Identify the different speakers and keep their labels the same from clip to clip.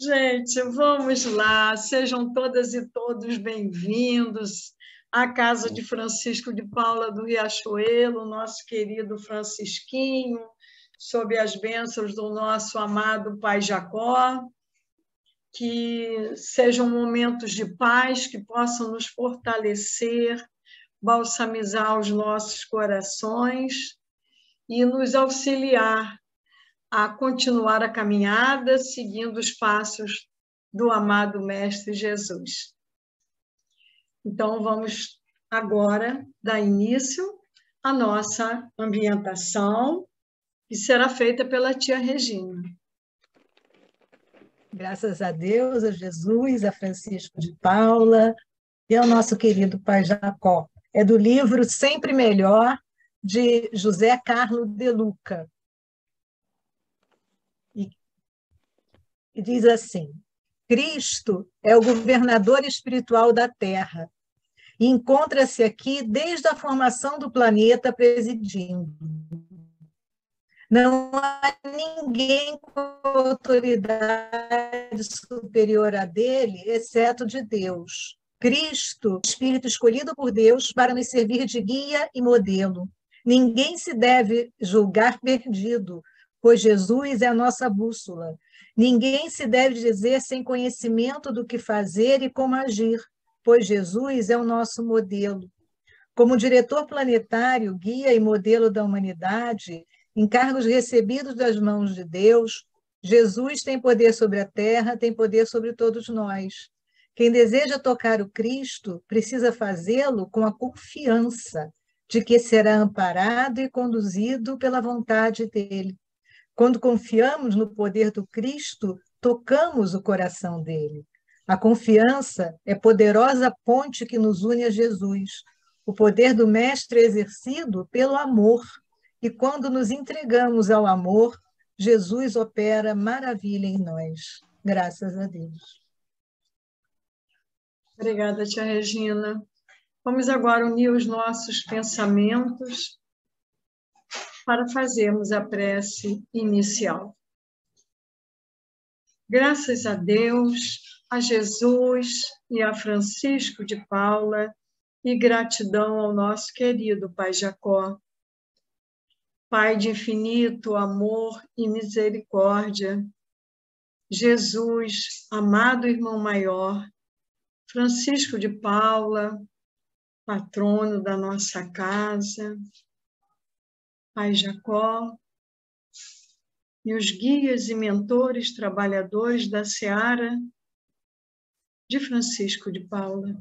Speaker 1: Gente, vamos lá, sejam todas e todos bem-vindos à casa de Francisco de Paula do Riachuelo, nosso querido Francisquinho, sob as bênçãos do nosso amado Pai Jacó, que sejam momentos de paz que possam nos fortalecer, balsamizar os nossos corações e nos auxiliar a continuar a caminhada seguindo os passos do amado Mestre Jesus. Então, vamos agora dar início à nossa ambientação, que será feita pela tia Regina.
Speaker 2: Graças a Deus, a Jesus, a Francisco de Paula e ao nosso querido Pai Jacó. É do livro Sempre Melhor, de José Carlos de Luca. Diz assim: Cristo é o governador espiritual da Terra e encontra-se aqui desde a formação do planeta presidindo. Não há ninguém com autoridade superior a dele, exceto de Deus. Cristo, Espírito escolhido por Deus para nos servir de guia e modelo. Ninguém se deve julgar perdido, pois Jesus é a nossa bússola. Ninguém se deve dizer sem conhecimento do que fazer e como agir, pois Jesus é o nosso modelo. Como diretor planetário, guia e modelo da humanidade, em cargos recebidos das mãos de Deus, Jesus tem poder sobre a terra, tem poder sobre todos nós. Quem deseja tocar o Cristo precisa fazê-lo com a confiança de que será amparado e conduzido pela vontade dele. Quando confiamos no poder do Cristo, tocamos o coração dele. A confiança é poderosa ponte que nos une a Jesus. O poder do Mestre é exercido pelo amor. E quando nos entregamos ao amor, Jesus opera maravilha em nós. Graças a Deus.
Speaker 1: Obrigada, tia Regina. Vamos agora unir os nossos pensamentos para fazermos a prece inicial. Graças a Deus, a Jesus e a Francisco de Paula, e gratidão ao nosso querido Pai Jacó. Pai de infinito amor e misericórdia, Jesus, amado irmão maior, Francisco de Paula, patrono da nossa casa, Pai Jacó, e os guias e mentores trabalhadores da Seara de Francisco de Paula.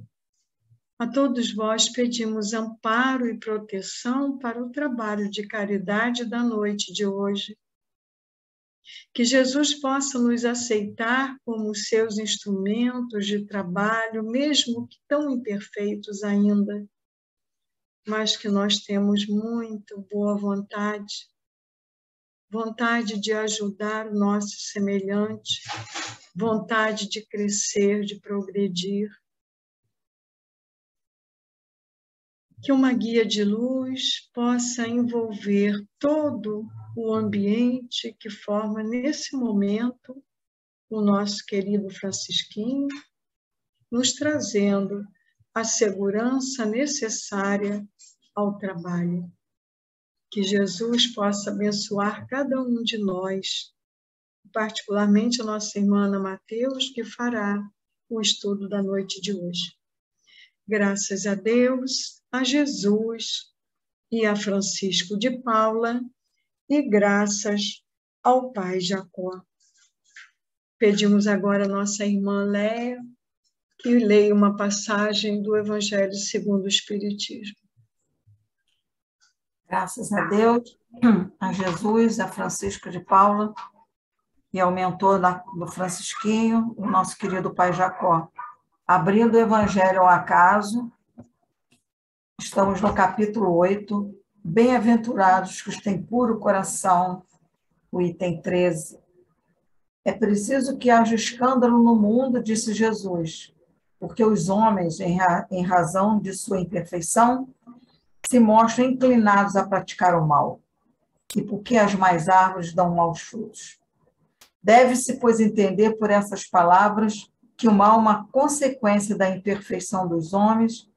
Speaker 1: A todos vós pedimos amparo e proteção para o trabalho de caridade da noite de hoje. Que Jesus possa nos aceitar como seus instrumentos de trabalho, mesmo que tão imperfeitos ainda mas que nós temos muito boa vontade, vontade de ajudar o nosso semelhante, vontade de crescer, de progredir. Que uma guia de luz possa envolver todo o ambiente que forma nesse momento o nosso querido Francisquinho, nos trazendo a segurança necessária ao trabalho. Que Jesus possa abençoar cada um de nós, particularmente a nossa irmã Ana Mateus, que fará o estudo da noite de hoje. Graças a Deus, a Jesus e a Francisco de Paula, e graças ao Pai Jacó. Pedimos agora a nossa irmã Léa que leia uma passagem do Evangelho segundo o Espiritismo.
Speaker 3: Graças a Deus, a Jesus, a Francisco de Paula e ao mentor do Francisquinho, o nosso querido Pai Jacó. Abrindo o Evangelho ao acaso, estamos no capítulo 8, Bem-aventurados que os têm puro coração, o item 13. É preciso que haja escândalo no mundo, disse Jesus, porque os homens, em, ra em razão de sua imperfeição, se mostram inclinados a praticar o mal, e porque as mais árvores dão maus frutos. Deve-se, pois, entender por essas palavras que o mal é uma consequência da imperfeição dos homens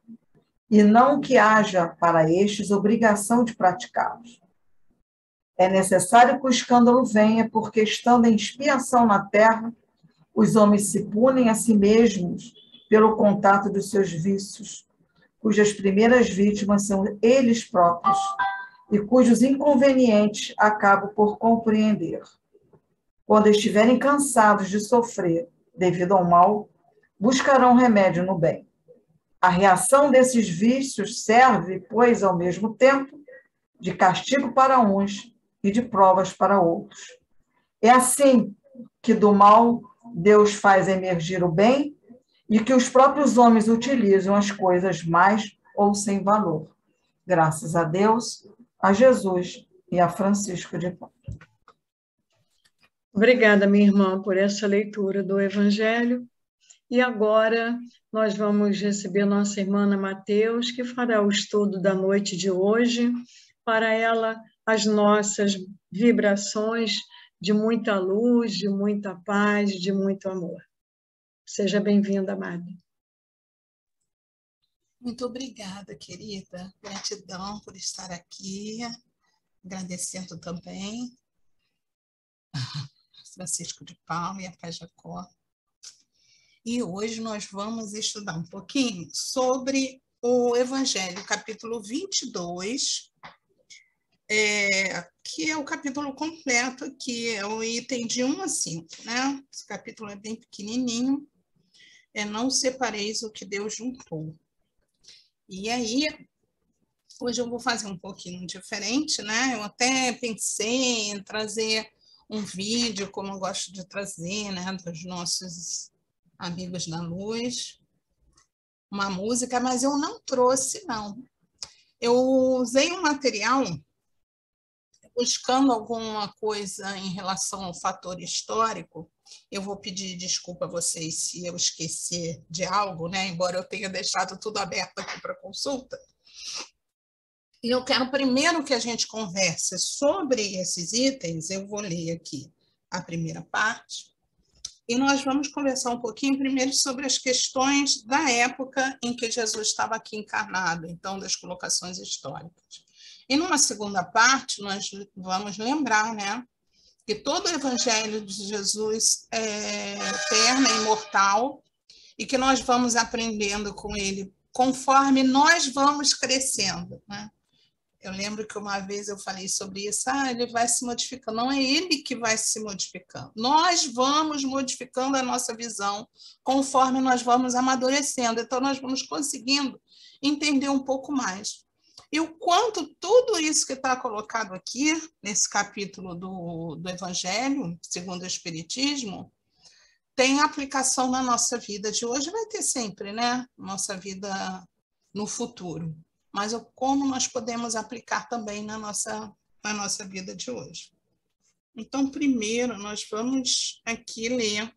Speaker 3: e não que haja para estes obrigação de praticá-los. É necessário que o escândalo venha, porque, estando em expiação na terra, os homens se punem a si mesmos pelo contato dos seus vícios, cujas primeiras vítimas são eles próprios e cujos inconvenientes acabo por compreender. Quando estiverem cansados de sofrer devido ao mal, buscarão remédio no bem. A reação desses vícios serve, pois, ao mesmo tempo, de castigo para uns e de provas para outros. É assim que do mal Deus faz emergir o bem e que os próprios homens utilizam as coisas mais ou sem valor. Graças a Deus, a Jesus e a Francisco de Paulo.
Speaker 1: Obrigada, minha irmã, por essa leitura do Evangelho. E agora nós vamos receber nossa irmã Mateus, que fará o estudo da noite de hoje. Para ela, as nossas vibrações de muita luz, de muita paz, de muito amor. Seja bem-vinda, amada.
Speaker 4: Muito obrigada, querida. Gratidão por estar aqui. Agradecendo também Francisco de Paula e a Pai Jacó e hoje nós vamos estudar um pouquinho sobre o Evangelho, capítulo 22, é, que é o capítulo completo, que é o item de 1 a 5, né? Esse capítulo é bem pequenininho, é não separeis o que Deus juntou. E aí, hoje eu vou fazer um pouquinho diferente, né? Eu até pensei em trazer um vídeo, como eu gosto de trazer, né, dos nossos Amigos da Luz, uma música, mas eu não trouxe, não. Eu usei um material buscando alguma coisa em relação ao fator histórico. Eu vou pedir desculpa a vocês se eu esquecer de algo, né? embora eu tenha deixado tudo aberto aqui para consulta. E eu quero primeiro que a gente converse sobre esses itens. Eu vou ler aqui a primeira parte e nós vamos conversar um pouquinho primeiro sobre as questões da época em que Jesus estava aqui encarnado, então, das colocações históricas. E numa segunda parte, nós vamos lembrar, né, que todo o evangelho de Jesus é eterno, é imortal, e que nós vamos aprendendo com ele conforme nós vamos crescendo, né? Eu lembro que uma vez eu falei sobre isso, ah, ele vai se modificando. Não é ele que vai se modificando. Nós vamos modificando a nossa visão conforme nós vamos amadurecendo. Então, nós vamos conseguindo entender um pouco mais. E o quanto tudo isso que está colocado aqui, nesse capítulo do, do Evangelho, segundo o Espiritismo, tem aplicação na nossa vida de hoje, vai ter sempre, né? Nossa vida no futuro mas como nós podemos aplicar também na nossa, na nossa vida de hoje. Então, primeiro, nós vamos aqui ler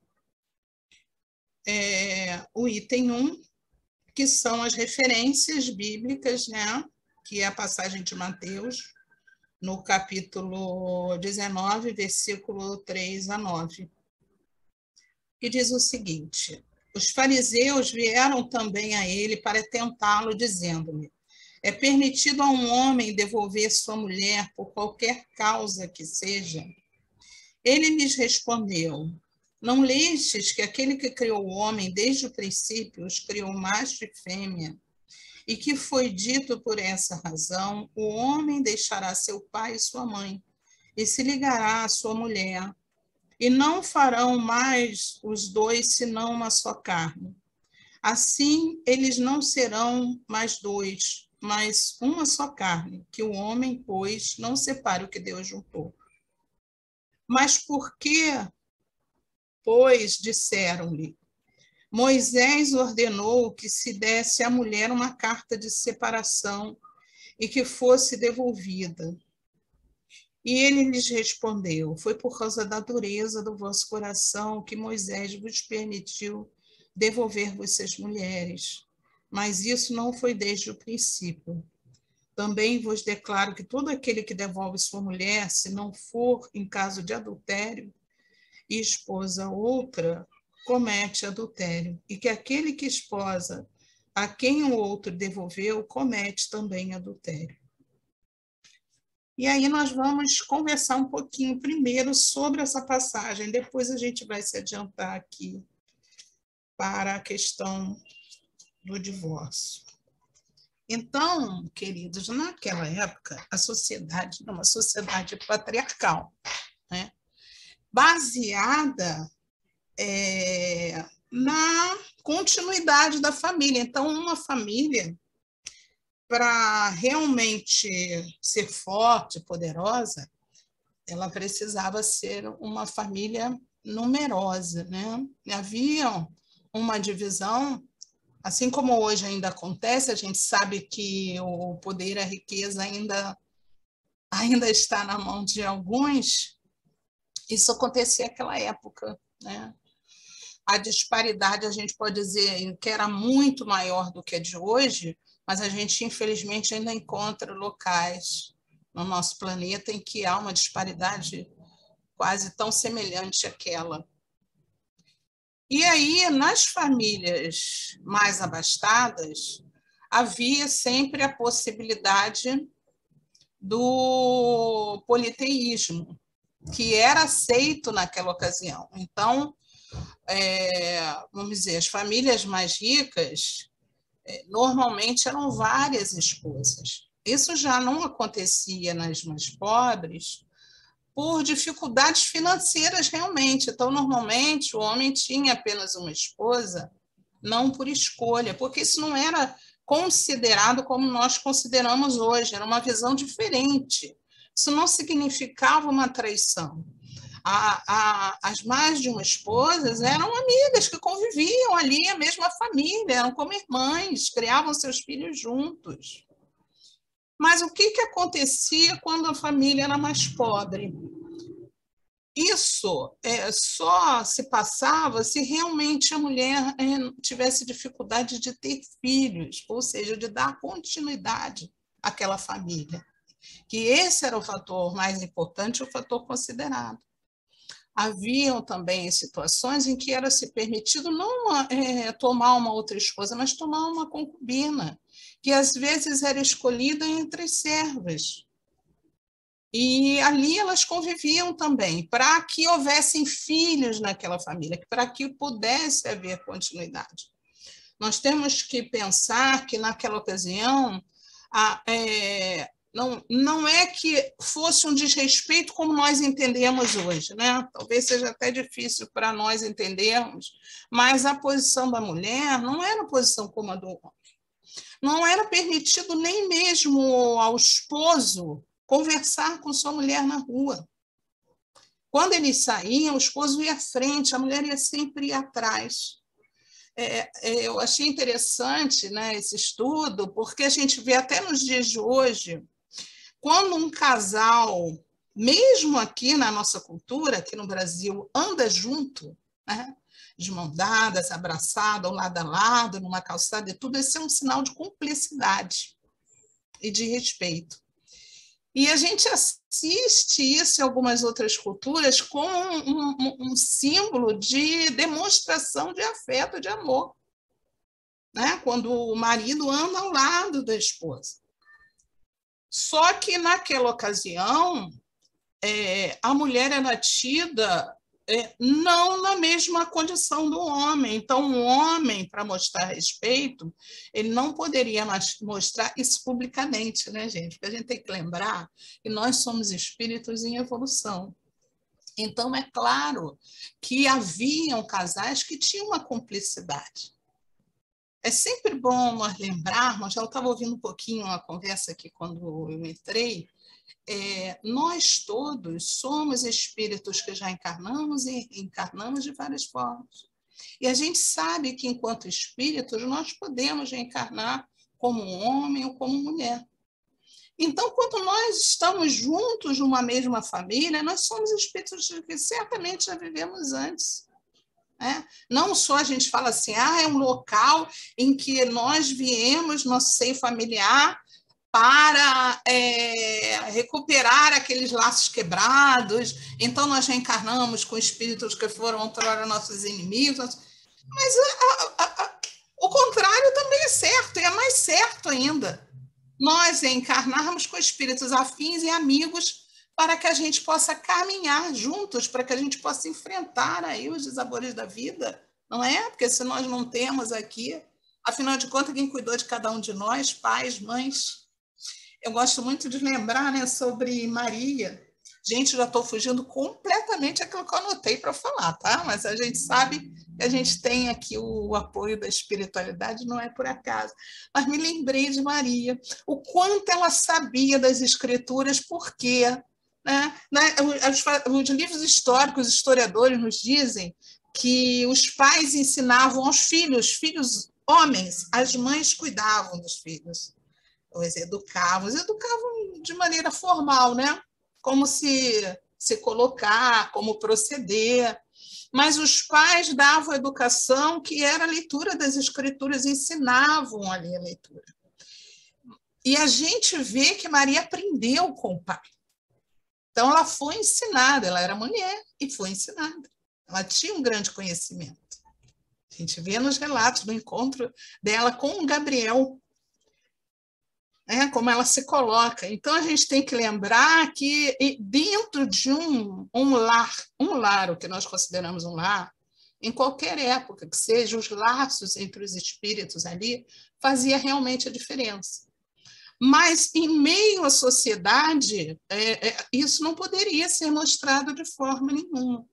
Speaker 4: é, o item 1, que são as referências bíblicas, né? Que é a passagem de Mateus, no capítulo 19, versículo 3 a 9, que diz o seguinte: Os fariseus vieram também a ele para tentá-lo, dizendo-lhe: é permitido a um homem devolver sua mulher por qualquer causa que seja? Ele lhes respondeu: Não lestes que aquele que criou o homem desde o princípio os criou macho e fêmea? E que foi dito por essa razão: o homem deixará seu pai e sua mãe, e se ligará à sua mulher, e não farão mais os dois senão uma só carne. Assim, eles não serão mais dois, mas uma só carne, que o homem, pois, não separe o que Deus juntou. Mas por que, pois, disseram-lhe, Moisés ordenou que se desse à mulher uma carta de separação e que fosse devolvida. E ele lhes respondeu: Foi por causa da dureza do vosso coração que Moisés vos permitiu devolver vossas mulheres mas isso não foi desde o princípio. Também vos declaro que todo aquele que devolve sua mulher, se não for em caso de adultério, e esposa outra, comete adultério, e que aquele que esposa a quem o outro devolveu comete também adultério. E aí nós vamos conversar um pouquinho primeiro sobre essa passagem, depois a gente vai se adiantar aqui para a questão do divórcio. Então, queridos, naquela época, a sociedade era uma sociedade patriarcal, né? baseada é, na continuidade da família. Então, uma família, para realmente ser forte, poderosa, ela precisava ser uma família numerosa, né? Havia uma divisão, assim como hoje ainda acontece, a gente sabe que o poder, a riqueza ainda ainda está na mão de alguns. Isso acontecia naquela época, né? A disparidade, a gente pode dizer que era muito maior do que a de hoje, mas a gente, infelizmente, ainda encontra locais no nosso planeta em que há uma disparidade quase tão semelhante àquela. E aí, nas famílias mais abastadas, havia sempre a possibilidade do politeísmo, que era aceito naquela ocasião. Então, é, vamos dizer, as famílias mais ricas é, normalmente eram várias esposas. Isso já não acontecia nas mais pobres por dificuldades financeiras realmente. Então, normalmente, o homem tinha apenas uma esposa, não por escolha, porque isso não era considerado como nós consideramos hoje, era uma visão diferente. Isso não significava uma traição a, a, as mais de uma esposas eram amigas que conviviam ali, a mesma família, eram como irmãs, criavam seus filhos juntos. Mas o que, que acontecia quando a família era mais pobre? Isso é, só se passava se realmente a mulher é, tivesse dificuldade de ter filhos, ou seja, de dar continuidade àquela família. Que esse era o fator mais importante, o fator considerado haviam também situações em que era se permitido não é, tomar uma outra esposa, mas tomar uma concubina, que às vezes era escolhida entre servas. E ali elas conviviam também, para que houvessem filhos naquela família, para que pudesse haver continuidade. Nós temos que pensar que, naquela ocasião, a, é, não, não é que fosse um desrespeito como nós entendemos hoje, né? Talvez seja até difícil para nós entendermos, mas a posição da mulher não era posição como a do homem. Não era permitido nem mesmo ao esposo conversar com sua mulher na rua. Quando eles saíam, o esposo ia à frente, a mulher ia sempre atrás. É, é, eu achei interessante né, esse estudo, porque a gente vê até nos dias de hoje quando um casal, mesmo aqui na nossa cultura, aqui no Brasil, anda junto, né? de mão dadas, abraçado, lado a lado, numa calçada e tudo, esse é um sinal de cumplicidade e de respeito. E a gente assiste isso em algumas outras culturas como um, um, um símbolo de demonstração de afeto, de amor. Né? Quando o marido anda ao lado da esposa. Só que naquela ocasião, é, a mulher era tida é, não na mesma condição do homem. Então, o homem, para mostrar respeito, ele não poderia mostrar isso publicamente, né, gente? Porque a gente tem que lembrar que nós somos espíritos em evolução. Então, é claro que haviam casais que tinham uma cumplicidade. É sempre bom nós lembrarmos, eu estava ouvindo um pouquinho a conversa aqui quando eu entrei, é, nós todos somos espíritos que já encarnamos e encarnamos de várias formas. E a gente sabe que, enquanto espíritos, nós podemos reencarnar como homem ou como mulher. Então, quando nós estamos juntos numa mesma família, nós somos espíritos que certamente já vivemos antes. Né? Não só a gente fala assim, ah, é um local em que nós viemos, nosso seio familiar para é, recuperar aqueles laços quebrados. Então, nós reencarnamos com espíritos que foram outrora nossos inimigos. Mas a, a, a, o contrário também é certo, e é mais certo ainda. Nós reencarnarmos com espíritos afins e amigos para que a gente possa caminhar juntos, para que a gente possa enfrentar aí os desabores da vida, não é? Porque se nós não temos aqui, afinal de contas, quem cuidou de cada um de nós, pais, mães. Eu gosto muito de lembrar né, sobre Maria. Gente, já estou fugindo completamente daquilo que eu anotei para falar, tá? Mas a gente sabe que a gente tem aqui o apoio da espiritualidade, não é por acaso. Mas me lembrei de Maria, o quanto ela sabia das escrituras, por quê? Né? Os, os livros históricos, os historiadores nos dizem que os pais ensinavam aos filhos, filhos homens, as mães cuidavam dos filhos, os educavam, os educavam de maneira formal, né? Como se se colocar, como proceder. Mas os pais davam educação que era a leitura das escrituras, ensinavam ali a leitura. E a gente vê que Maria aprendeu com o pai. Então, ela foi ensinada, ela era mulher e foi ensinada. Ela tinha um grande conhecimento. A gente vê nos relatos do encontro dela com o Gabriel, né, como ela se coloca. Então, a gente tem que lembrar que dentro de um, um lar, um lar, o que nós consideramos um lar, em qualquer época que seja, os laços entre os espíritos ali fazia realmente a diferença. Mas, em meio à sociedade, é, é, isso não poderia ser mostrado de forma nenhuma.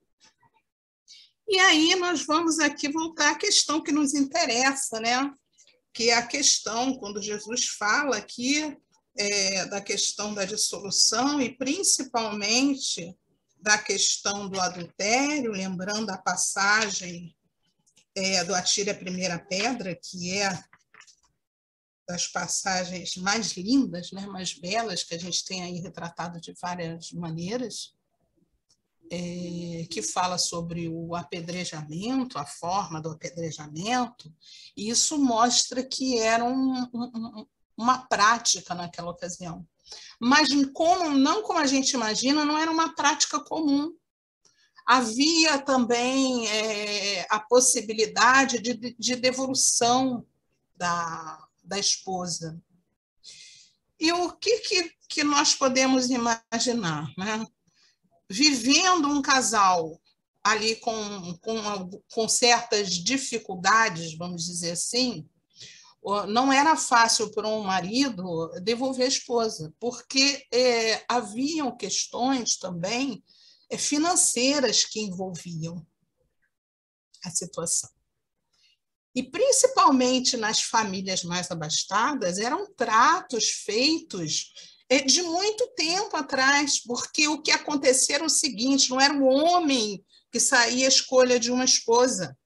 Speaker 4: E aí nós vamos aqui voltar à questão que nos interessa, né? que é a questão, quando Jesus fala aqui é, da questão da dissolução e principalmente da questão do adultério, lembrando a passagem é, do Atire a Primeira Pedra, que é das passagens mais lindas, né, mais belas, que a gente tem aí retratado de várias maneiras, é, que fala sobre o apedrejamento, a forma do apedrejamento, e isso mostra que era um, um, uma prática naquela ocasião. Mas como, não como a gente imagina, não era uma prática comum. Havia também é, a possibilidade de, de devolução da, da esposa. E o que, que, que nós podemos imaginar? Né? Vivendo um casal ali com, com, com certas dificuldades, vamos dizer assim, não era fácil para um marido devolver a esposa, porque é, haviam questões também é, financeiras que envolviam a situação. E principalmente nas famílias mais abastadas, eram tratos feitos é, de muito tempo atrás, porque o que acontecia era o seguinte: não era o homem que saía a escolha de uma esposa.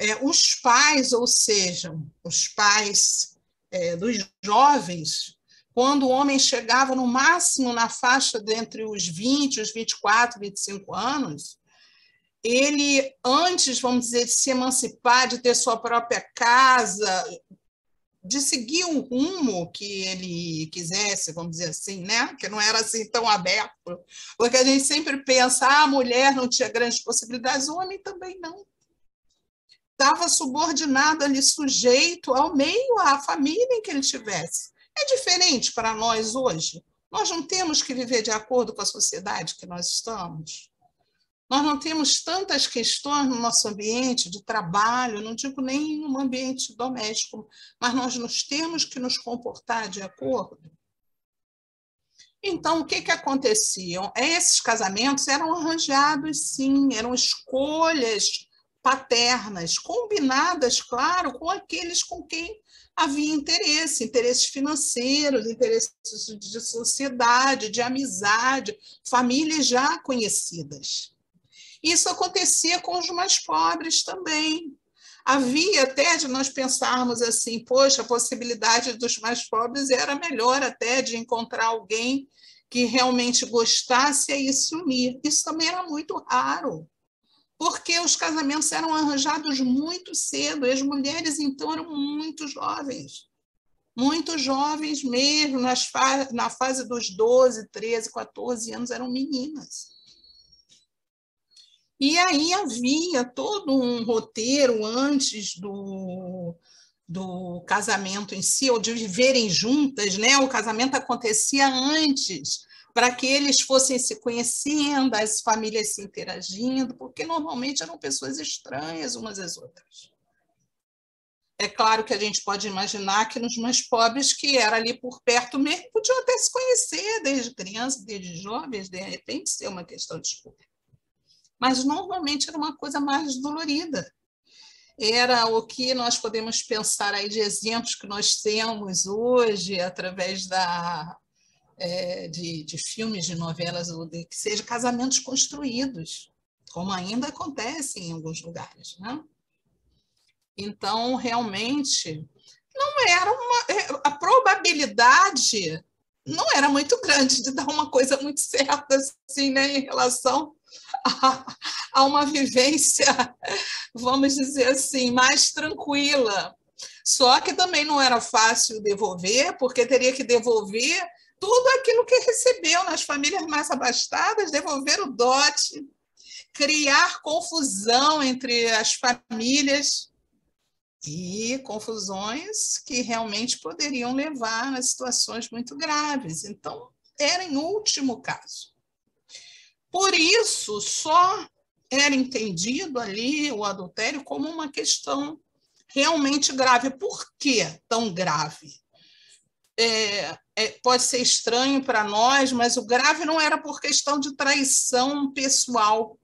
Speaker 4: É, os pais, ou seja, os pais é, dos jovens, quando o homem chegava no máximo na faixa de entre os 20, os 24, 25 anos, ele, antes, vamos dizer, de se emancipar, de ter sua própria casa, de seguir um rumo que ele quisesse, vamos dizer assim, né? que não era assim tão aberto, porque a gente sempre pensa, ah, a mulher não tinha grandes possibilidades, o homem também não. Estava subordinado ali, sujeito ao meio, à família em que ele tivesse. É diferente para nós hoje. Nós não temos que viver de acordo com a sociedade que nós estamos. Nós não temos tantas questões no nosso ambiente de trabalho, não digo nem no ambiente doméstico, mas nós nos temos que nos comportar de acordo. Então, o que, que acontecia? Esses casamentos eram arranjados, sim, eram escolhas paternas, combinadas, claro, com aqueles com quem havia interesse, interesses financeiros, interesses de sociedade, de amizade, famílias já conhecidas. Isso acontecia com os mais pobres também. Havia até de nós pensarmos assim, poxa, a possibilidade dos mais pobres era melhor até de encontrar alguém que realmente gostasse e se unir. Isso também era muito raro, porque os casamentos eram arranjados muito cedo, e as mulheres então eram muito jovens, Muitos jovens mesmo, nas fa na fase dos 12, 13, 14 anos, eram meninas. E aí havia todo um roteiro antes do, do casamento em si, ou de viverem juntas, né? O casamento acontecia antes, para que eles fossem se conhecendo, as famílias se interagindo, porque normalmente eram pessoas estranhas umas às outras. É claro que a gente pode imaginar que nos mais pobres, que era ali por perto mesmo, podiam até se conhecer desde criança, desde jovens, de repente ser uma questão de escolha mas normalmente era uma coisa mais dolorida. Era o que nós podemos pensar aí de exemplos que nós temos hoje, através da, é, de, de, filmes, de novelas, ou de, que seja casamentos construídos, como ainda acontece em alguns lugares. Né? Então, realmente, não era uma. É, a probabilidade não era muito grande de dar uma coisa muito certa assim, né, em relação a, uma vivência, vamos dizer assim, mais tranquila. Só que também não era fácil devolver, porque teria que devolver tudo aquilo que recebeu nas famílias mais abastadas, devolver o dote, criar confusão entre as famílias e confusões que realmente poderiam levar a situações muito graves. Então, era em último caso. Por isso, só era entendido ali o adultério como uma questão realmente grave. Por que tão grave? É, é, pode ser estranho para nós, mas o grave não era por questão de traição pessoal,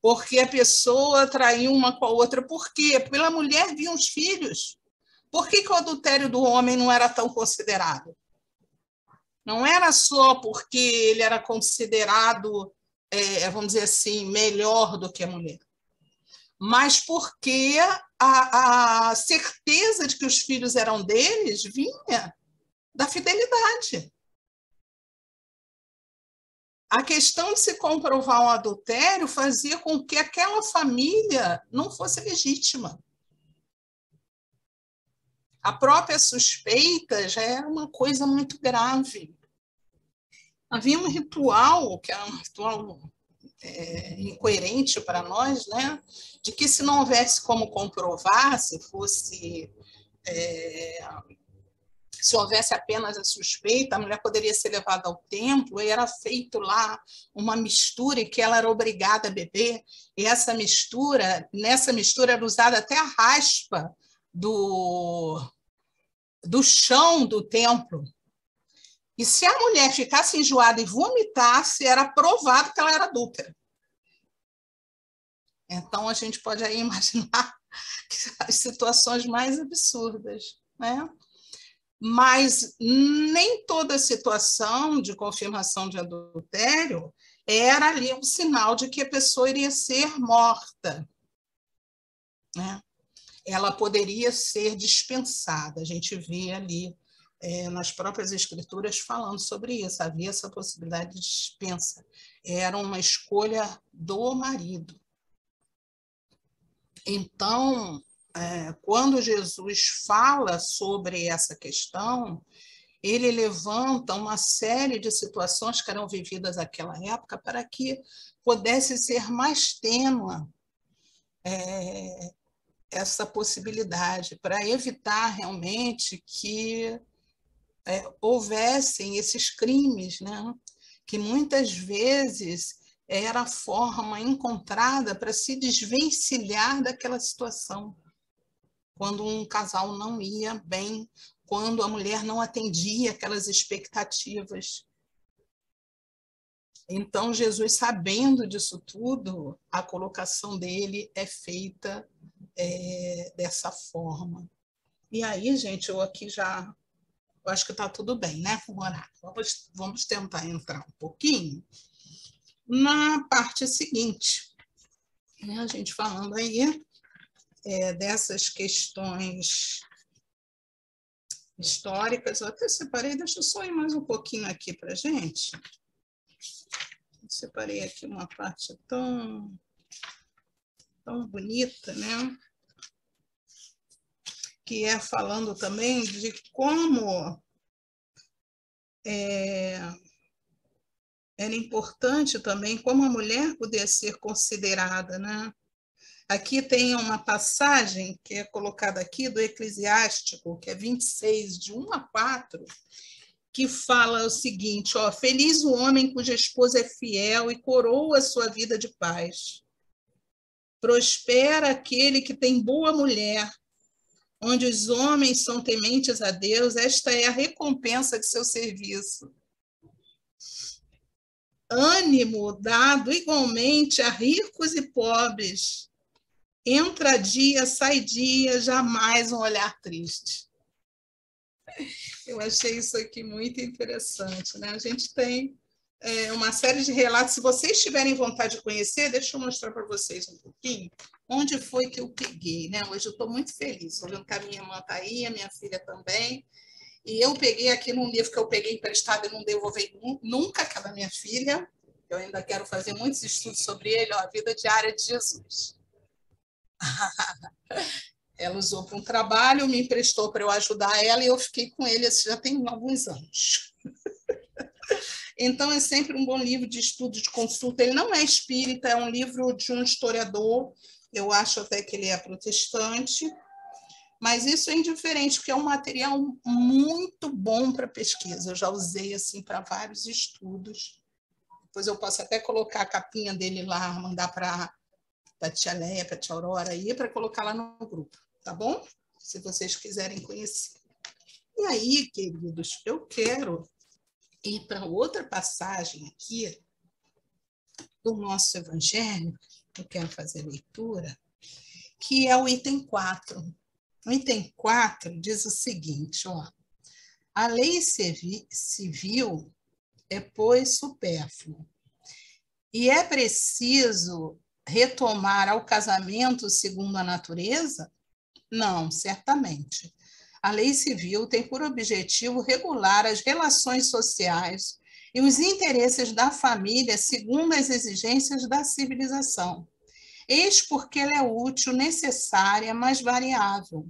Speaker 4: porque a pessoa traiu uma com a outra. Por quê? Pela mulher vinham os filhos. Por que, que o adultério do homem não era tão considerado? Não era só porque ele era considerado é, vamos dizer assim, melhor do que a mulher, mas porque a, a certeza de que os filhos eram deles vinha da fidelidade. A questão de se comprovar um adultério fazia com que aquela família não fosse legítima. A própria suspeita já era uma coisa muito grave havia um ritual, que era um ritual é, incoerente para nós, né? de que se não houvesse como comprovar, se fosse. É, se houvesse apenas a suspeita, a mulher poderia ser levada ao templo e era feito lá uma mistura que ela era obrigada a beber. E essa mistura, nessa mistura era usada até a raspa do, do chão do templo e se a mulher ficasse enjoada e vomitasse, era provado que ela era adúltera. Então, a gente pode aí imaginar as situações mais absurdas, né? Mas nem toda situação de confirmação de adultério era ali um sinal de que a pessoa iria ser morta. Né? Ela poderia ser dispensada. A gente vê ali é, nas próprias escrituras falando sobre isso. Havia essa possibilidade de dispensa. Era uma escolha do marido. Então, é, quando Jesus fala sobre essa questão, ele levanta uma série de situações que eram vividas naquela época para que pudesse ser mais tênua é, essa possibilidade, para evitar realmente que é, houvessem esses crimes, né? que muitas vezes era a forma encontrada para se desvencilhar daquela situação. Quando um casal não ia bem, quando a mulher não atendia aquelas expectativas. Então, Jesus, sabendo disso tudo, a colocação dele é feita é, dessa forma. E aí, gente, eu aqui já eu acho que está tudo bem, né, com o horário. Vamos, vamos tentar entrar um pouquinho na parte seguinte. Né, a gente falando aí é, dessas questões históricas. Eu até separei, deixa eu só ir mais um pouquinho aqui para gente. Eu separei aqui uma parte tão, tão bonita, né? Que é falando também de como é, era importante também como a mulher podia ser considerada, né? Aqui tem uma passagem que é colocada aqui do Eclesiástico, que é 26, de 1 a 4, que fala o seguinte: ó, feliz o homem cuja esposa é fiel e coroa sua vida de paz. Prospera aquele que tem boa mulher, onde os homens são tementes a Deus, esta é a recompensa de seu serviço ânimo dado igualmente a ricos e pobres. Entra dia, sai dia, jamais um olhar triste. Eu achei isso aqui muito interessante. Né? A gente tem é, uma série de relatos. Se vocês tiverem vontade de conhecer, deixa eu mostrar para vocês um pouquinho onde foi que eu peguei. Né? Hoje eu estou muito feliz, olhando que a minha irmã está aí, a minha filha também. E eu peguei aqui num livro que eu peguei emprestado e não devolvi nunca, que é da minha filha. Eu ainda quero fazer muitos estudos sobre ele, ó, a vida diária de Jesus. ela usou para um trabalho, me emprestou para eu ajudar ela e eu fiquei com ele já tem alguns anos. então, é sempre um bom livro de estudo, de consulta. Ele não é espírita, é um livro de um historiador, eu acho até que ele é protestante, mas isso é indiferente, porque é um material muito bom para pesquisa. Eu já usei assim para vários estudos. Depois eu posso até colocar a capinha dele lá, mandar para a tia Leia, para a tia Aurora aí, para colocar lá no grupo, tá bom? Se vocês quiserem conhecer. E aí, queridos, eu quero ir para outra passagem aqui do nosso evangelho, eu quero fazer leitura, que é o item 4. O item 4 diz o seguinte, ó, a lei civil é, pois, supérfluo. E é preciso retomar ao casamento segundo a natureza? Não, certamente. A lei civil tem por objetivo regular as relações sociais e os interesses da família segundo as exigências da civilização. Eis porque ela é útil, necessária, mas variável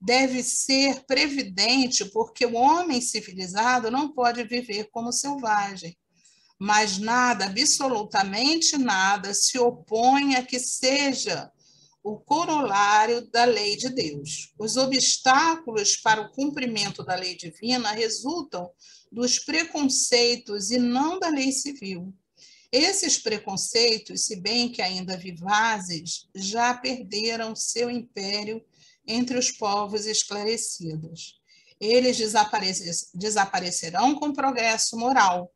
Speaker 4: deve ser previdente, porque o homem civilizado não pode viver como selvagem. Mas nada, absolutamente nada, se opõe a que seja o corolário da lei de Deus. Os obstáculos para o cumprimento da lei divina resultam dos preconceitos e não da lei civil. Esses preconceitos, se bem que ainda vivazes, já perderam seu império entre os povos esclarecidos. Eles desaparecerão com progresso moral,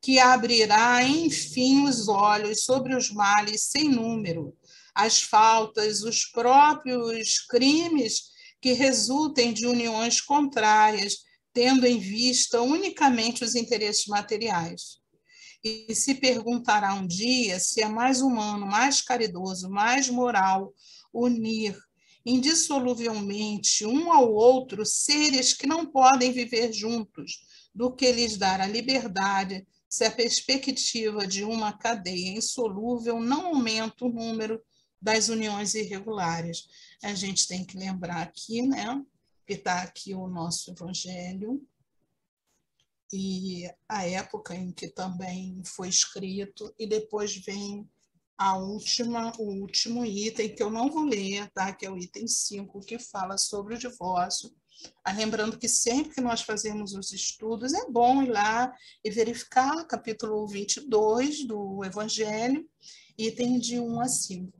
Speaker 4: que abrirá, enfim, os olhos sobre os males sem número, as faltas, os próprios crimes que resultem de uniões contrárias, tendo em vista unicamente os interesses materiais. E se perguntará um dia se é mais humano, mais caridoso, mais moral unir indissoluvelmente um ao outro seres que não podem viver juntos, do que lhes dar a liberdade, se a perspectiva de uma cadeia insolúvel não aumenta o número das uniões irregulares. A gente tem que lembrar aqui, né, que está aqui o nosso evangelho, e a época em que também foi escrito, e depois vem a última, o último item que eu não vou ler, tá? que é o item 5, que fala sobre o divórcio. Ah, lembrando que sempre que nós fazemos os estudos, é bom ir lá e verificar capítulo 22 do Evangelho, item de 1 a 5.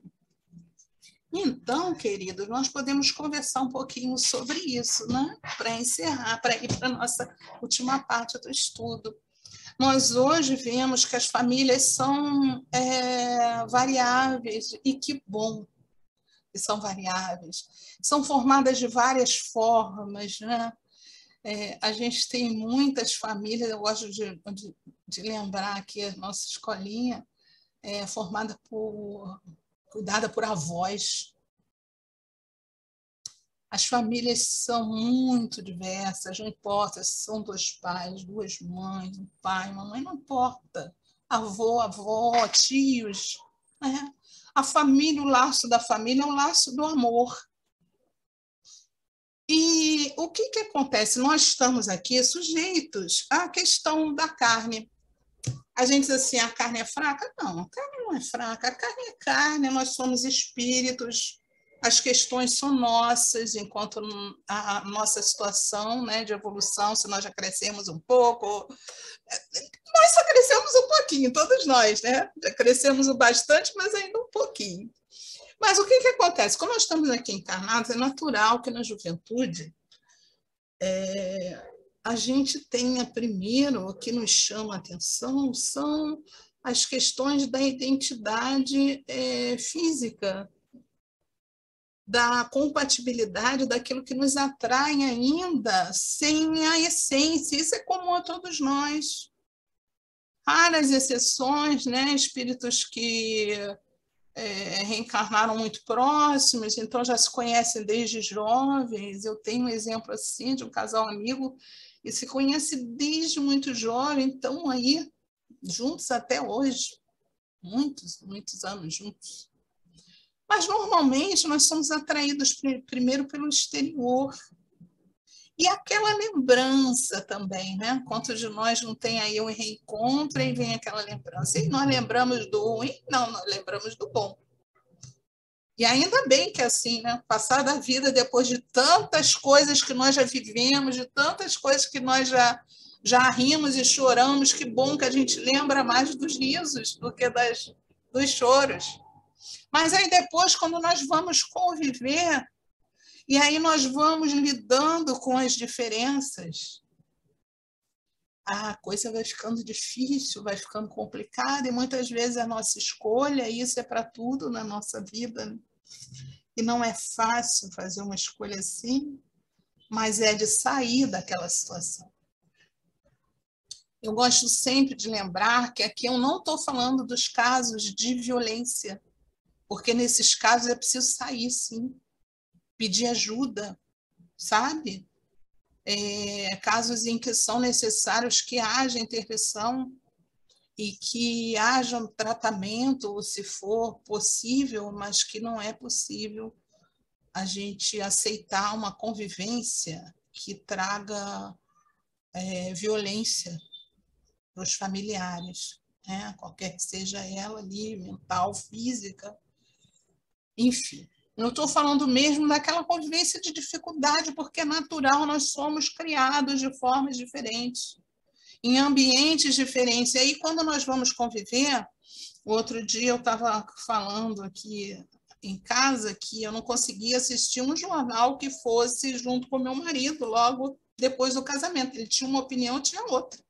Speaker 4: Então, queridos, nós podemos conversar um pouquinho sobre isso, né? Para encerrar, para ir para a nossa última parte do estudo. Nós hoje vemos que as famílias são é, variáveis, e que bom que são variáveis. São formadas de várias formas, né? É, a gente tem muitas famílias, eu gosto de, de, de lembrar aqui a nossa escolinha, é, formada por, cuidada por avós, as famílias são muito diversas, não importa se são dois pais, duas mães, um pai, uma mãe, não importa. Avô, avó, tios. Né? A família, o laço da família é um laço do amor. E o que, que acontece? Nós estamos aqui sujeitos à questão da carne. A gente diz assim, a carne é fraca? Não, a carne não é fraca, a carne é carne, nós somos espíritos, as questões são nossas, enquanto a nossa situação né, de evolução, se nós já crescemos um pouco, nós só crescemos um pouquinho, todos nós, né? Já crescemos o bastante, mas ainda um pouquinho. Mas o que, que acontece? Como nós estamos aqui encarnados, é natural que na juventude é, a gente tenha primeiro, o que nos chama a atenção são as questões da identidade é, física, da compatibilidade daquilo que nos atrai ainda, sem a essência. Isso é comum a todos nós. Raras exceções, né? espíritos que é, reencarnaram muito próximos, então já se conhecem desde jovens. Eu tenho um exemplo assim de um casal amigo que se conhece desde muito jovem, então aí juntos até hoje, muitos, muitos anos juntos. Mas normalmente nós somos atraídos primeiro pelo exterior, e aquela lembrança também, né? Quantos de nós não tem aí um reencontro e vem aquela lembrança? E nós lembramos do ruim? Não, nós lembramos do bom. E ainda bem que é assim, né? Passar da vida depois de tantas coisas que nós já vivemos, de tantas coisas que nós já, já rimos e choramos, que bom que a gente lembra mais dos risos do que das, dos choros. Mas aí depois, quando nós vamos conviver, e aí nós vamos lidando com as diferenças. A coisa vai ficando difícil, vai ficando complicada, e muitas vezes a nossa escolha, isso é para tudo na nossa vida. E não é fácil fazer uma escolha assim, mas é de sair daquela situação. Eu gosto sempre de lembrar que aqui eu não estou falando dos casos de violência, porque nesses casos é preciso sair, sim pedir ajuda, sabe? É, casos em que são necessários que haja intervenção e que haja um tratamento, se for possível, mas que não é possível a gente aceitar uma convivência que traga é, violência para os familiares, né? qualquer que seja ela ali, mental, física, enfim. Não estou falando mesmo daquela convivência de dificuldade, porque é natural, nós somos criados de formas diferentes, em ambientes diferentes. E aí, quando nós vamos conviver, outro dia eu estava falando aqui em casa que eu não conseguia assistir um jornal que fosse junto com meu marido logo depois do casamento. Ele tinha uma opinião, eu tinha outra.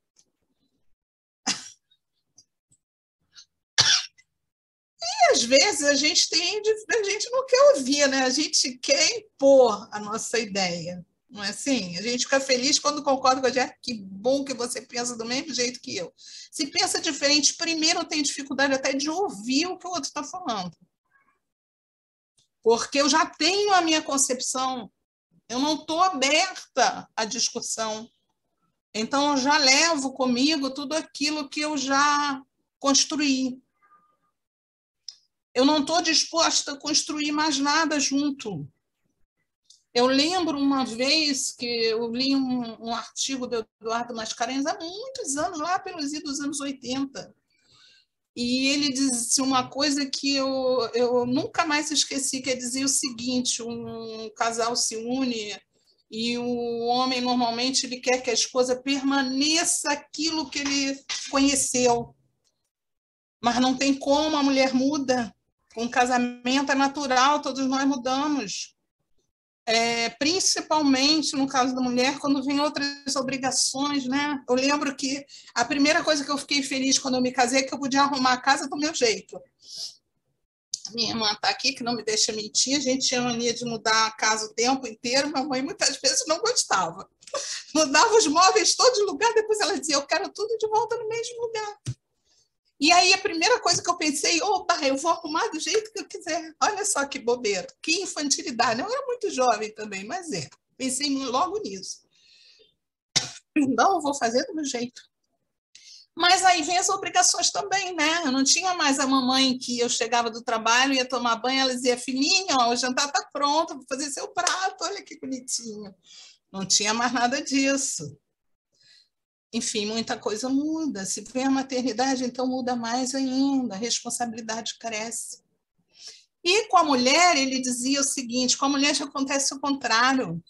Speaker 4: às vezes a gente tem, a gente não quer ouvir, né? A gente quer impor a nossa ideia. Não é assim? A gente fica feliz quando concorda com a gente. Que bom que você pensa do mesmo jeito que eu. Se pensa diferente, primeiro tem dificuldade até de ouvir o que o outro está falando. Porque eu já tenho a minha concepção. Eu não estou aberta à discussão. Então, eu já levo comigo tudo aquilo que eu já construí eu não estou disposta a construir mais nada junto. Eu lembro uma vez que eu li um, um artigo do Eduardo Mascarenhas há muitos anos, lá pelos idos anos 80. E ele disse uma coisa que eu, eu nunca mais esqueci, que ele dizia o seguinte, um casal se une e o homem normalmente ele quer que a esposa permaneça aquilo que ele conheceu. Mas não tem como, a mulher muda. Com casamento é natural, todos nós mudamos. É, principalmente no caso da mulher, quando vem outras obrigações, né? Eu lembro que a primeira coisa que eu fiquei feliz quando eu me casei é que eu podia arrumar a casa do meu jeito. Minha irmã está aqui, que não me deixa mentir. A gente tinha mania de mudar a casa o tempo inteiro. Minha mãe muitas vezes não gostava. Mudava os móveis todos de lugar, depois ela dizia: Eu quero tudo de volta no mesmo lugar. E aí a primeira coisa que eu pensei, opa, eu vou arrumar do jeito que eu quiser. Olha só que bobeira, que infantilidade. Eu era muito jovem também, mas é. Pensei logo nisso. Não, eu vou fazer do meu jeito. Mas aí vem as obrigações também, né? Eu não tinha mais a mamãe que eu chegava do trabalho, ia tomar banho, ela dizia, filhinha, ó, o jantar está pronto, vou fazer seu prato, olha que bonitinho. Não tinha mais nada disso. Enfim, muita coisa muda. Se vem a maternidade, então muda mais ainda, a responsabilidade cresce. E com a mulher, ele dizia o seguinte: com a mulher já acontece o contrário.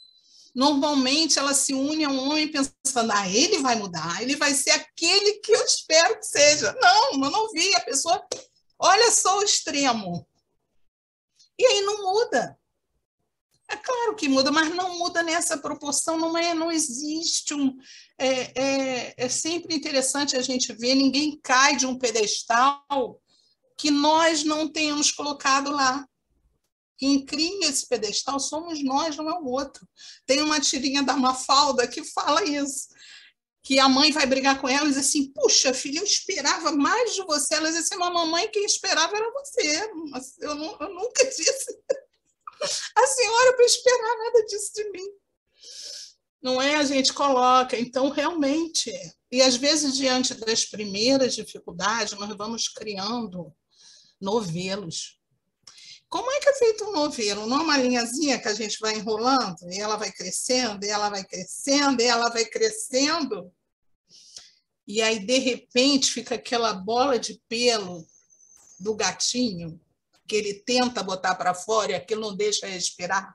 Speaker 4: Normalmente ela se une a um homem pensando, ah, ele vai mudar, ele vai ser aquele que eu espero que seja. Não, eu não vi. A pessoa, olha só o extremo. E aí não muda. É claro que muda, mas não muda nessa proporção, não é, não existe um. É, é, é sempre interessante a gente ver, ninguém cai de um pedestal que nós não tenhamos colocado lá. Quem cria esse pedestal somos nós, não é o outro. Tem uma tirinha da Mafalda que fala isso. Que a mãe vai brigar com ela e diz assim: Puxa, filha, eu esperava mais de você. Ela diz assim: mamãe, quem esperava era você. Eu, eu nunca disse. A senhora para esperar nada disso de mim. Não é? A gente coloca. Então, realmente. E às vezes, diante das primeiras dificuldades, nós vamos criando novelos como é que é feito um novelo? Não é uma linhazinha que a gente vai enrolando e ela vai crescendo, e ela vai crescendo, e ela vai crescendo. E aí, de repente, fica aquela bola de pelo do gatinho que ele tenta botar para fora e aquilo não deixa respirar.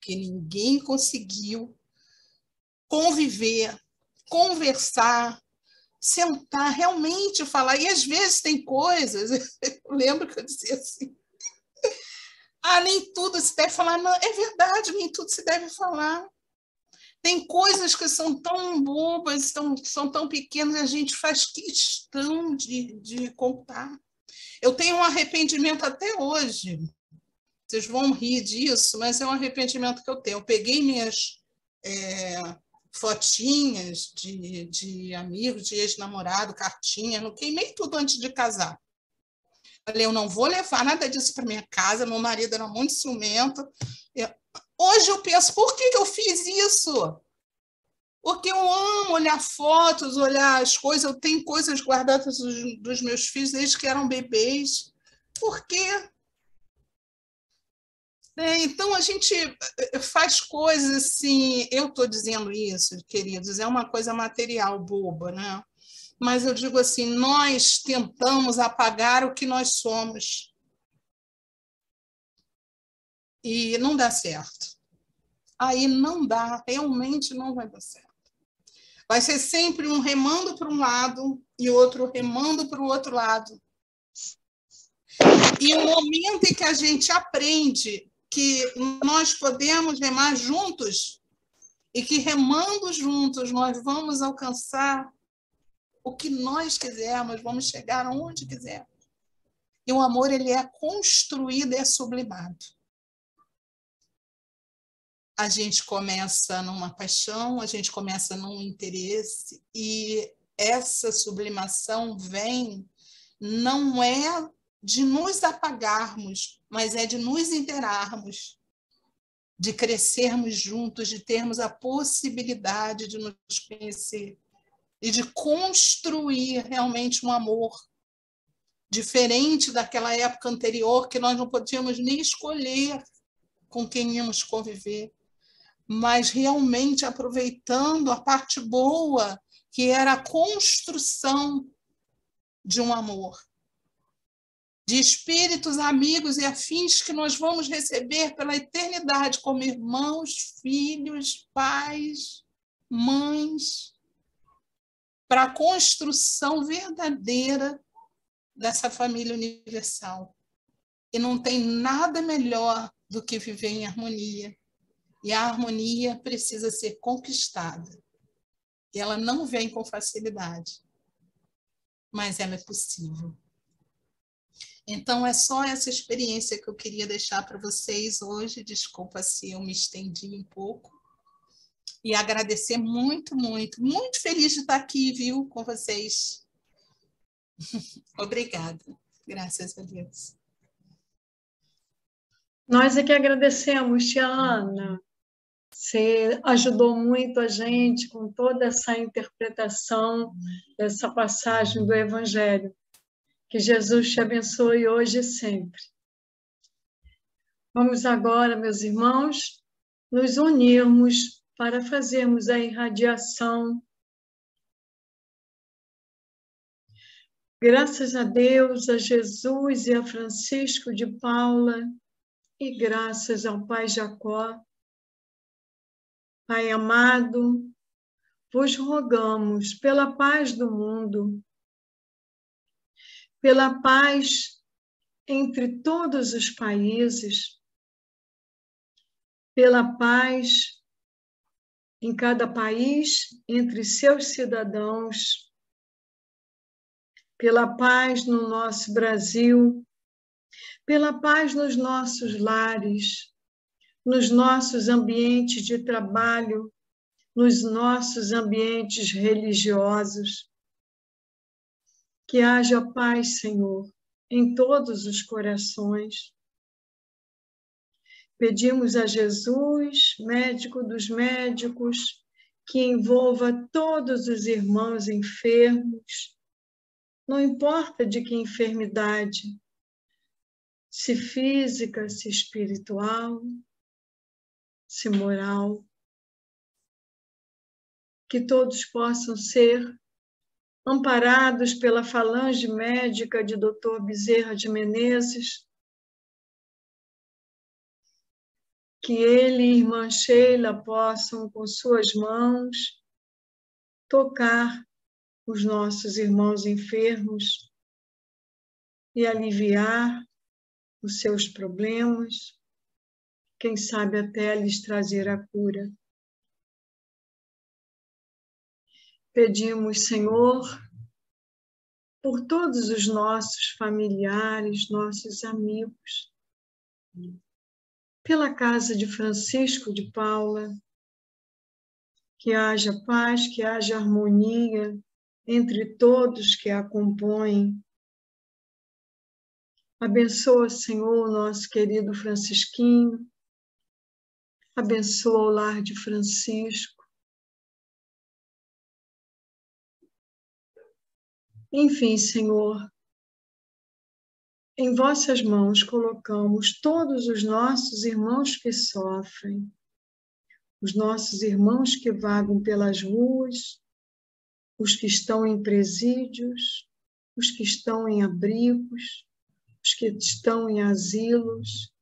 Speaker 4: Que ninguém conseguiu conviver, conversar, sentar, realmente falar. E às vezes tem coisas, eu lembro que eu dizia assim, ah, nem tudo se deve falar. Não, é verdade, nem tudo se deve falar. Tem coisas que são tão bobas, tão, são tão pequenas, a gente faz questão de, de contar. Eu tenho um arrependimento até hoje. Vocês vão rir disso, mas é um arrependimento que eu tenho. Eu peguei minhas é, fotinhas de, de amigos, de ex-namorado, cartinha, não queimei tudo antes de casar. Falei, eu não vou levar nada disso para minha casa. Meu marido era muito ciumento. Eu... Hoje eu penso, por que eu fiz isso? Porque eu amo olhar fotos, olhar as coisas. Eu tenho coisas guardadas dos, dos meus filhos desde que eram bebês. Por quê? É, então a gente eh, faz coisas assim. Eu estou dizendo isso, queridos, é uma coisa material boba, né? mas eu digo assim: nós tentamos apagar o que nós somos. E não dá certo. Aí não dá, realmente não vai dar certo. Vai ser sempre um remando para um lado e outro remando para o outro lado. E o momento em que a gente aprende que nós podemos remar juntos e que remando juntos nós vamos alcançar o que nós quisermos, vamos chegar onde quisermos. E o amor ele é construído, é sublimado. A gente começa numa paixão, a gente começa num interesse e essa sublimação vem não é de nos apagarmos, mas é de nos interarmos, de crescermos juntos, de termos a possibilidade de nos conhecer e de construir realmente um amor diferente daquela época anterior que nós não podíamos nem escolher com quem íamos conviver, mas realmente aproveitando a parte boa que era a construção de um amor, de espíritos amigos e afins que nós vamos receber pela eternidade como irmãos, filhos, pais, mães, para a construção verdadeira dessa família universal. E não tem nada melhor do que viver em harmonia. E a harmonia precisa ser conquistada. E ela não vem com facilidade, mas ela é possível. Então, é só essa experiência que eu queria deixar para vocês hoje. Desculpa se eu me estendi um pouco e agradecer muito, muito, muito feliz de estar aqui, viu, com vocês. Obrigada. Graças a Deus.
Speaker 1: Nós é que agradecemos, Tia Ana. Você ajudou muito a gente com toda essa interpretação dessa passagem do Evangelho. Que Jesus te abençoe hoje e sempre. Vamos agora, meus irmãos, nos unirmos para fazermos a irradiação. Graças a Deus, a Jesus e a Francisco de Paula, e graças ao Pai Jacó. Pai amado, vos rogamos pela paz do mundo, pela paz entre todos os países, pela paz em cada país entre seus cidadãos, pela paz no nosso Brasil, pela paz nos nossos lares, nos nossos ambientes de trabalho, nos nossos ambientes religiosos. Que haja paz, Senhor, em todos os corações. Pedimos a Jesus, médico dos médicos, que envolva todos os irmãos enfermos, não importa de que enfermidade, se física, se espiritual, se moral, que todos possam ser amparados pela falange médica de Dr. Bezerra de Menezes, que ele e irmã Sheila possam, com suas mãos, tocar os nossos irmãos enfermos e aliviar os seus problemas, quem sabe até lhes trazer a cura. Pedimos, Senhor, por todos os nossos familiares, nossos amigos, pela casa de Francisco de Paula, que haja paz, que haja harmonia entre todos que a compõem. Abençoa, Senhor, o nosso querido Francisquinho. Abençoa o lar de Francisco. Enfim, Senhor, em vossas mãos colocamos todos os nossos irmãos que sofrem, os nossos irmãos que vagam pelas ruas, os que estão em presídios, os que estão em abrigos, os que estão em asilos,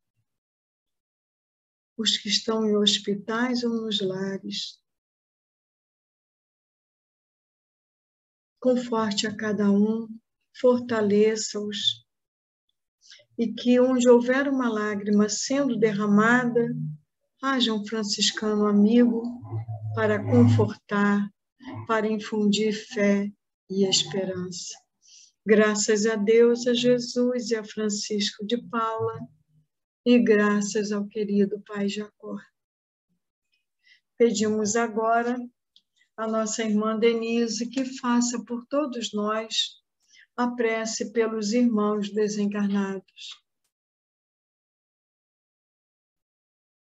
Speaker 1: os que estão em hospitais ou nos lares. Conforte a cada um, fortaleça-os e que onde houver uma lágrima sendo derramada, haja um franciscano amigo para confortar, para infundir fé e esperança. Graças a Deus, a Jesus e a Francisco de Paula, e graças ao querido Pai Jacó. Pedimos agora a nossa irmã Denise que faça por todos nós a prece pelos irmãos desencarnados.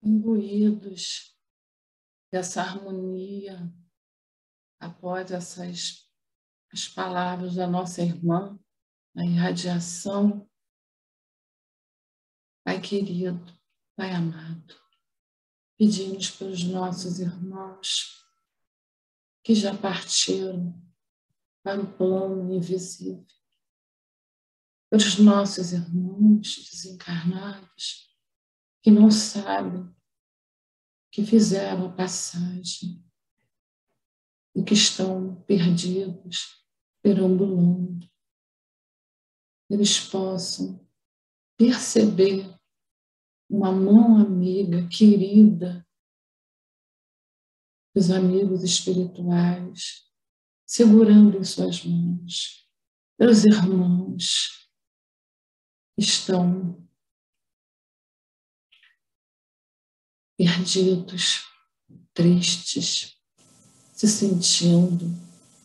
Speaker 5: Imbuídos dessa harmonia, após essas as palavras da nossa irmã, a irradiação, Pai querido, Pai amado, pedimos pelos nossos irmãos que já partiram para o plano invisível pelos nossos irmãos desencarnados que não sabem que fizeram a passagem e que estão perdidos, perambulando. Eles possam perceber uma mão amiga, querida, dos amigos espirituais, segurando em suas mãos, meus irmãos, estão perdidos, tristes, se sentindo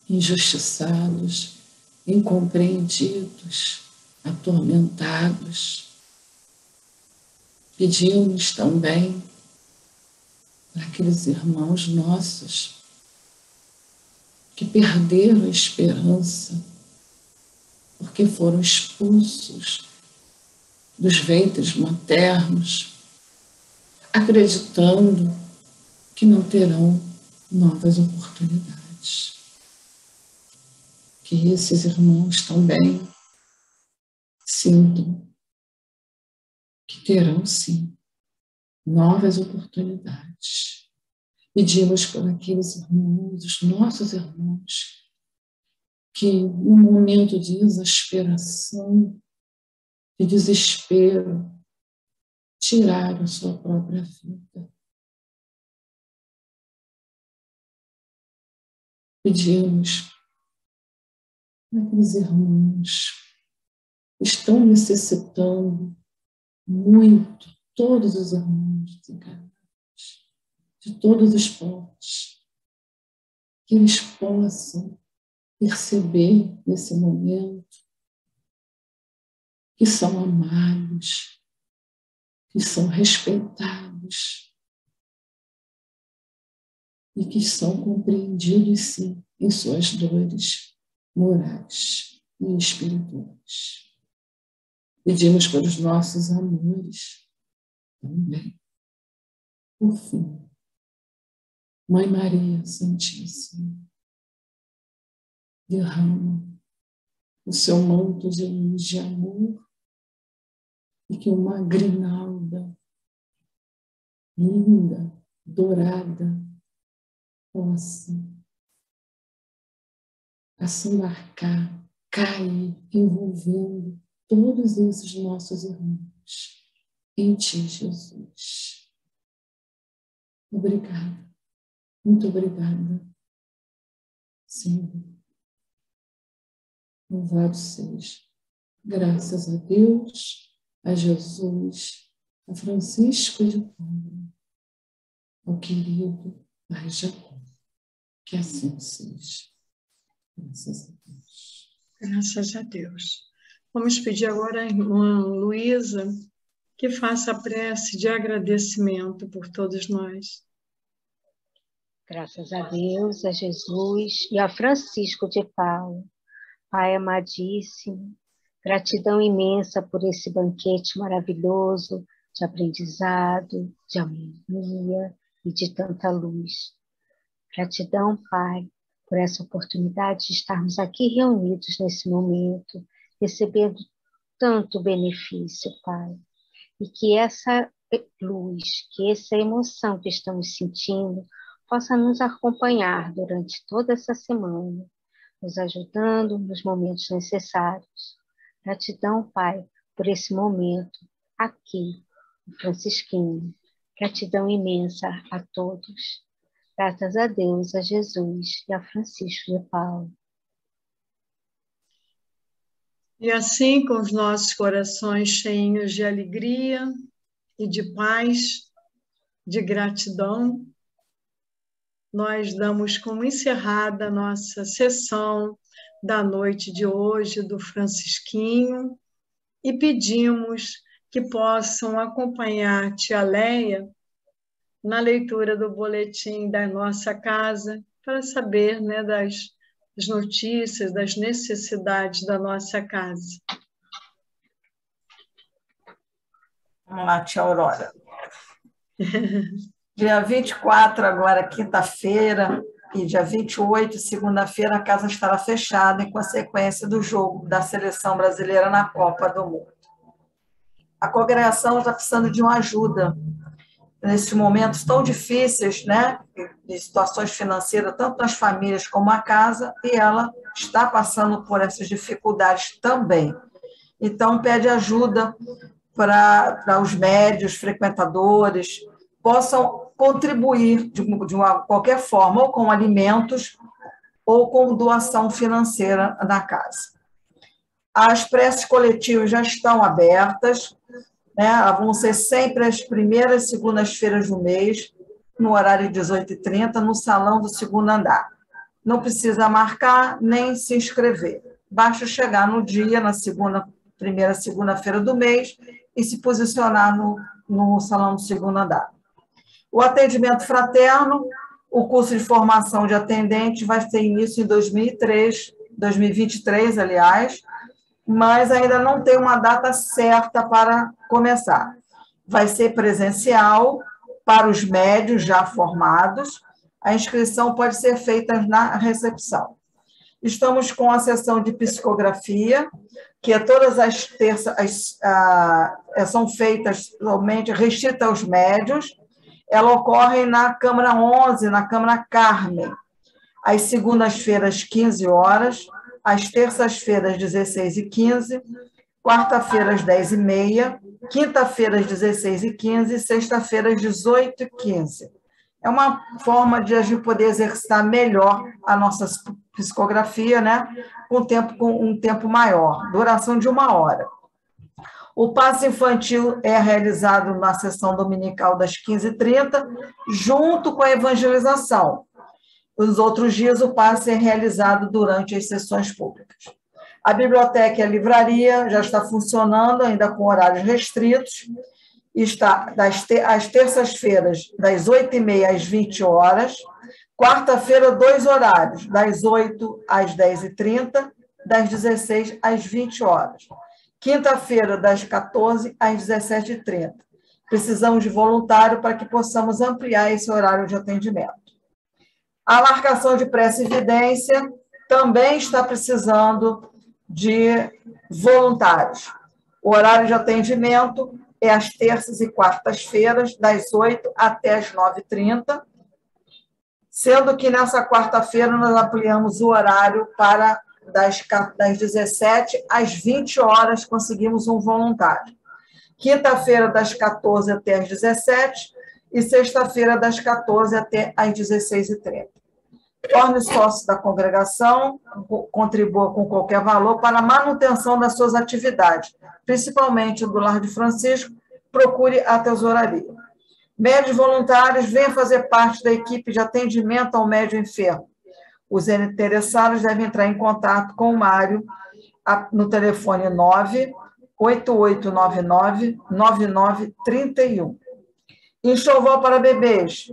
Speaker 5: injustiçados, incompreendidos, atormentados. Pedimos também para aqueles irmãos nossos que perderam a esperança porque foram expulsos dos ventres maternos, acreditando que não terão novas oportunidades. Que esses irmãos também sintam que terão sim novas oportunidades. Pedimos por aqueles irmãos, os nossos irmãos, que no momento de exasperação, de desespero, tiraram sua própria vida. Pedimos para aqueles irmãos que estão necessitando muito todos os irmãos desencarnados, de todos os povos, que eles possam perceber nesse momento que são amados, que são respeitados e que são compreendidos, sim, em suas dores morais e espirituais. Pedimos pelos nossos amores também. Por fim, Mãe Maria Santíssima, derrama o seu manto de luz de amor e que uma grinalda linda, dourada, possa assambarcar, cair, envolvendo todos esses nossos irmãos em Ti, Jesus. Obrigada, muito obrigada, Senhor. Louvado seja. Graças a Deus, a Jesus, a Francisco de Paulo, ao querido Pai Jacó. Que assim seja. Graças a Deus.
Speaker 1: Graças a Deus. Vamos pedir agora à irmã Luísa que faça a prece de agradecimento por todos nós.
Speaker 6: Graças a Deus, a Jesus e a Francisco de Paulo. Pai amadíssimo, gratidão imensa por esse banquete maravilhoso de aprendizado, de harmonia e de tanta luz. Gratidão, Pai, por essa oportunidade de estarmos aqui reunidos nesse momento, recebendo tanto benefício, Pai e que essa luz, que essa emoção que estamos sentindo possa nos acompanhar durante toda essa semana, nos ajudando nos momentos necessários. Gratidão, Pai, por esse momento aqui, Francisquinho. Gratidão imensa a todos. Graças a Deus, a Jesus e a Francisco de Paulo.
Speaker 1: E assim, com os nossos corações cheios de alegria e de paz, de gratidão, nós damos como encerrada a nossa sessão da noite de hoje do Francisquinho e pedimos que possam acompanhar tia Leia na leitura do boletim da nossa casa para saber né, das as notícias, das necessidades da nossa casa.
Speaker 3: Vamos lá, tia Aurora. dia 24, agora, quinta-feira, e dia 28, segunda-feira, a casa estará fechada em consequência do jogo da seleção brasileira na Copa do Mundo. A congregação está precisando de uma ajuda nesses momentos tão difíceis, né, de situações financeiras, tanto nas famílias como a casa, e ela está passando por essas dificuldades também. Então, pede ajuda para os médios, frequentadores, possam contribuir de, de uma, qualquer forma, ou com alimentos, ou com doação financeira na casa. As preces coletivas já estão abertas, né? Vão ser sempre as primeiras segundas-feiras do mês, no horário de 18h30, no salão do segundo andar. Não precisa marcar nem se inscrever. Basta chegar no dia, na segunda, primeira segunda-feira do mês, e se posicionar no, no salão do segundo andar. O atendimento fraterno, o curso de formação de atendente vai ter início em 2003, 2023, aliás, mas ainda não tem uma data certa para começar. Vai ser presencial para os médios já formados. A inscrição pode ser feita na recepção. Estamos com a sessão de psicografia, que é todas as terças, as, são feitas somente restrita aos médios. Ela ocorre na Câmara 11, na Câmara Carmen, às segundas-feiras, 15 horas, às terças-feiras, 16 e 15, quarta-feiras, 10 e meia, quinta-feiras, 16 e 15, sexta-feira, 18 e 15. É uma forma de a gente poder exercitar melhor a nossa psicografia, né? Com, tempo, com um tempo maior, duração de uma hora. O passe infantil é realizado na sessão dominical das 15h30, junto com a evangelização. Os outros dias, o passe é realizado durante as sessões públicas. A biblioteca e a livraria já está funcionando, ainda com horários restritos. Está das te às terças-feiras, das 8h30 às 20 horas. Quarta-feira, dois horários, das 8 às 10h30, das 16 às 20 horas. Quinta-feira, das 14 às 17h30. Precisamos de voluntário para que possamos ampliar esse horário de atendimento. A marcação de pressa evidência também está precisando de voluntários. O horário de atendimento é às terças e quartas-feiras, das 8 até as 9h30, sendo que nessa quarta-feira nós ampliamos o horário para das, das 17 às 20 horas conseguimos um voluntário. Quinta-feira, das 14 até as 17 e sexta-feira, das 14 até as 16h30 torne sócio da congregação, contribua com qualquer valor para a manutenção das suas atividades, principalmente do Lar de Francisco, procure a tesouraria. Médios voluntários venham fazer parte da equipe de atendimento ao médio enfermo. Os interessados devem entrar em contato com o Mário no telefone 9 8899 9931. Enxoval para bebês,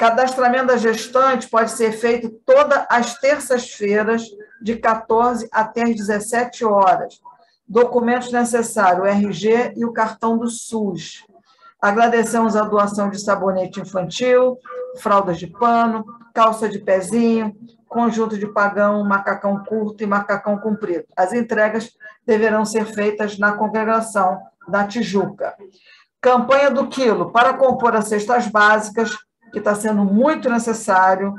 Speaker 3: Cadastramento da gestante pode ser feito todas as terças-feiras, de 14 até as 17 horas. Documentos necessários, o RG e o cartão do SUS. Agradecemos a doação de sabonete infantil, fraldas de pano, calça de pezinho, conjunto de pagão, macacão curto e macacão comprido. As entregas deverão ser feitas na congregação da Tijuca. Campanha do quilo. Para compor as cestas básicas, que está sendo muito necessário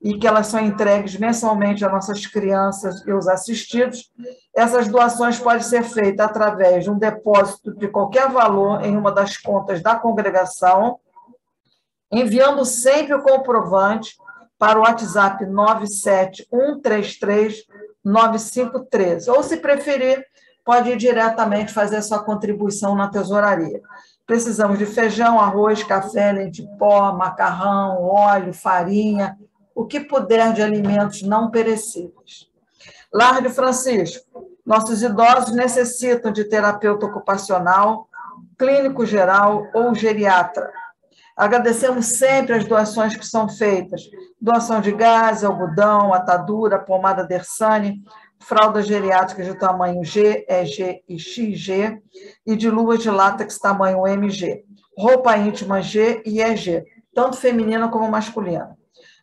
Speaker 3: e que elas são entregues mensalmente às nossas crianças e os assistidos. Essas doações podem ser feitas através de um depósito de qualquer valor em uma das contas da congregação, enviando sempre o comprovante para o WhatsApp 971339513. Ou, se preferir, pode ir diretamente fazer sua contribuição na tesouraria. Precisamos de feijão, arroz, café, leite pó, macarrão, óleo, farinha, o que puder de alimentos não perecíveis. Lar de Francisco. Nossos idosos necessitam de terapeuta ocupacional, clínico geral ou geriatra. Agradecemos sempre as doações que são feitas: doação de gás, algodão, atadura, pomada Dersane, fraldas geriátricas de tamanho G, EG e XG e de luvas de látex tamanho MG, roupa íntima G e EG, tanto feminina como masculina,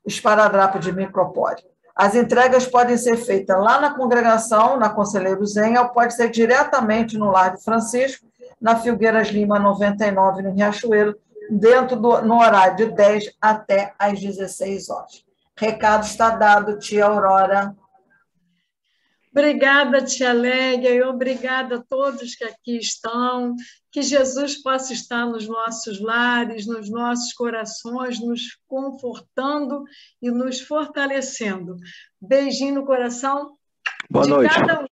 Speaker 3: esparadrapo de micropore. As entregas podem ser feitas lá na congregação, na Conselheiro Zen, ou pode ser diretamente no Lar de Francisco, na Filgueiras Lima 99, no Riachuelo, dentro do, no horário de 10 até às 16 horas. Recado está dado, tia Aurora.
Speaker 1: Obrigada, Tia Légia, e obrigada a todos que aqui estão. Que Jesus possa estar nos nossos lares, nos nossos corações, nos confortando e nos fortalecendo. Beijinho no coração
Speaker 7: Boa
Speaker 1: de
Speaker 7: noite.
Speaker 1: cada um.